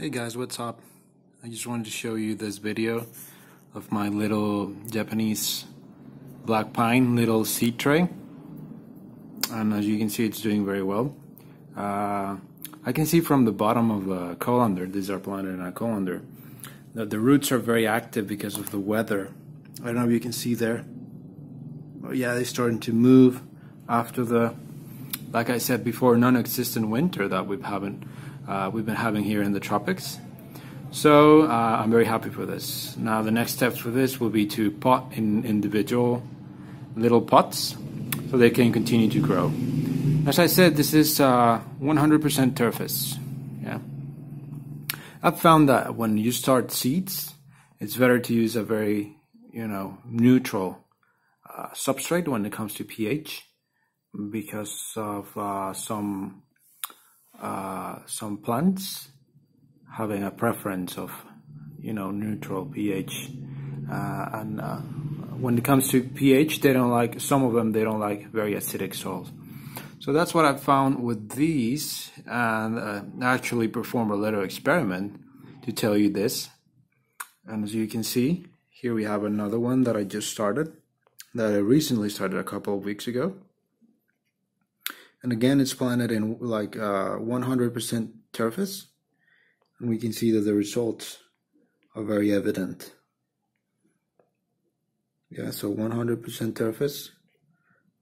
Hey guys, what's up? I just wanted to show you this video of my little Japanese black pine little seed tray. And as you can see, it's doing very well. Uh, I can see from the bottom of a colander, these are planted in a colander, that the roots are very active because of the weather. I don't know if you can see there. Oh, yeah, they're starting to move after the, like I said before, non-existent winter that we've haven't uh, we've been having here in the tropics. So uh, I'm very happy for this. Now the next steps for this will be to pot in individual little pots so they can continue to grow. As I said, this is 100% uh, Turface. Yeah. I've found that when you start seeds, it's better to use a very, you know, neutral uh, substrate when it comes to pH because of uh, some uh, some plants having a preference of you know neutral pH. Uh, and uh, when it comes to pH they don't like some of them they don't like very acidic soils so that's what I found with these and uh, actually perform a little experiment to tell you this. And as you can see here we have another one that I just started that I recently started a couple of weeks ago and again, it's planted in like 100% uh, Turface. And we can see that the results are very evident. Yeah, so 100% Turface,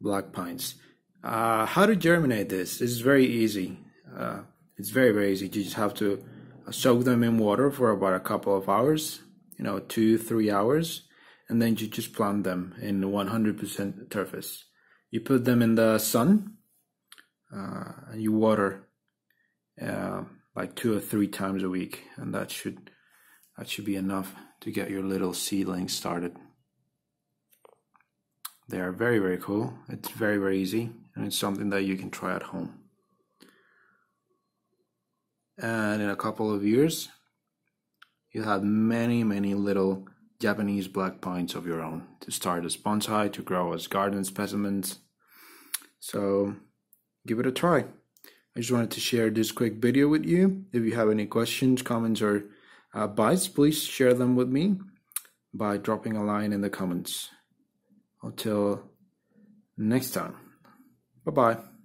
black pines. Uh, how to germinate this? This is very easy. Uh, it's very, very easy. You just have to soak them in water for about a couple of hours, you know, two, three hours, and then you just plant them in 100% Turface. You put them in the sun uh, you water uh, like two or three times a week, and that should that should be enough to get your little seedling started. They are very very cool. It's very very easy, and it's something that you can try at home. And in a couple of years, you'll have many many little Japanese black pines of your own to start as bonsai, to grow as garden specimens. So give it a try. I just wanted to share this quick video with you. If you have any questions, comments, or uh, buys, please share them with me by dropping a line in the comments. Until next time, bye bye.